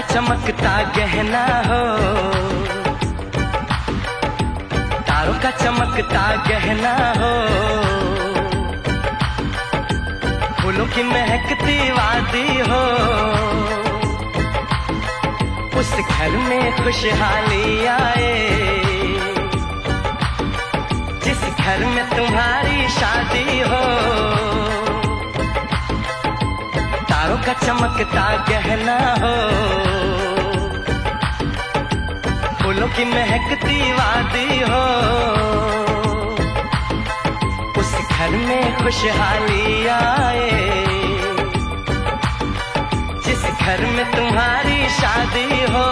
चमकता गहना हो। तारों का चमकता गहना हो। फूलों की महकती वादी हो। उस घर में खुशहाली आए। जिस घर में तुम्हारी शादी का चमकता गहना हो। फूलों की महकती वादी हो। उस घर में खुशहाली आए। जिस घर में तुम्हारी शादी हो।